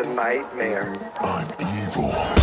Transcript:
a nightmare. I'm evil.